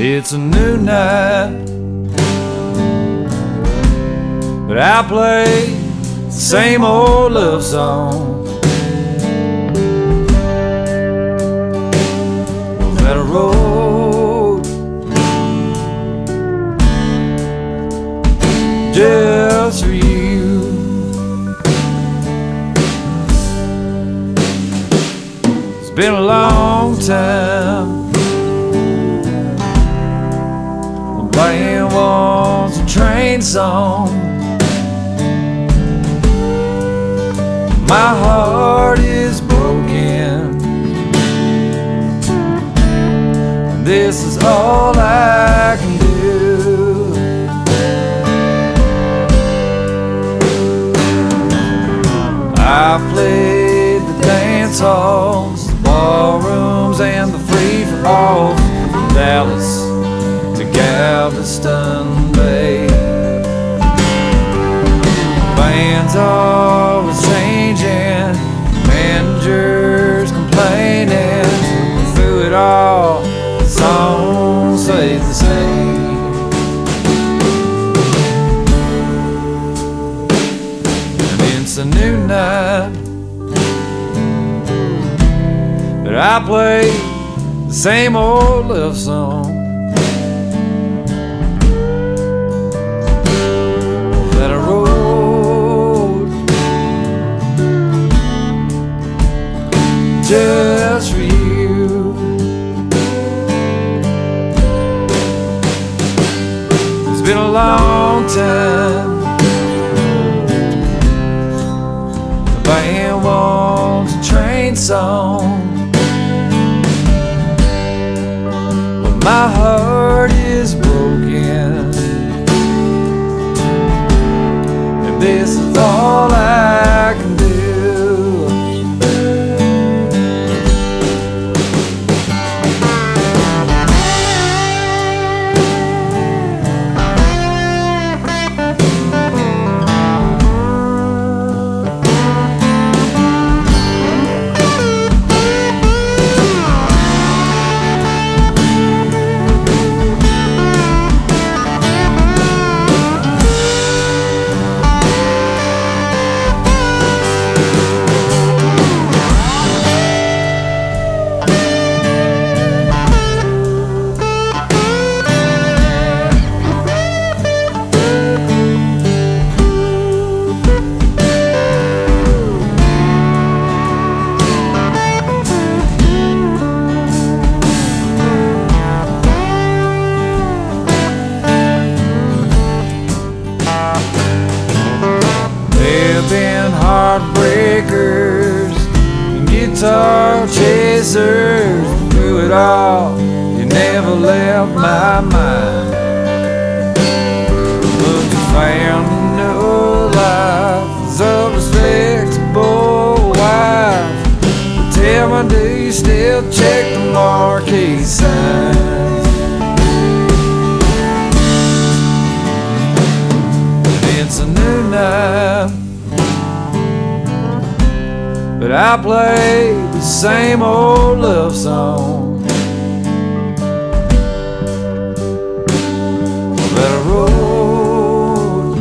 It's a new night, but I play the same old love song. That road just for you. It's been a long time. And train song. My heart is broken. This is all I can do. I've played the dance halls, the ballrooms, and the free for all from Dallas to Galveston Bands always changing, managers complaining. Through it all, the song stays the same. And it's a new night, but I play the same old love song. Just for you. It's been a long time. Wants a train song. But my heart is broken. And this is all been heartbreakers and guitar chasers. Through it all, you never left my mind. But you found new life as a respectable wife. But tell me, do you still check the marquee signs? But I play the same old love song that I wrote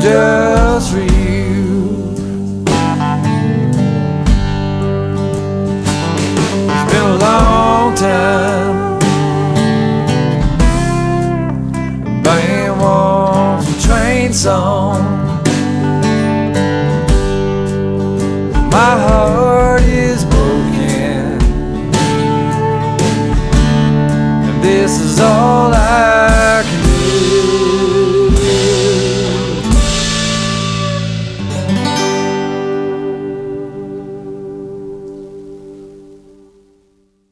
just for you. It's been a long time. band wants a train song. This is all.